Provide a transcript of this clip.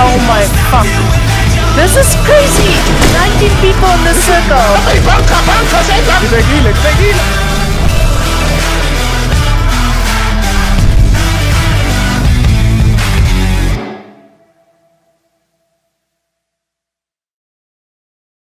Oh my fuck. This is crazy! 19 people in the circle!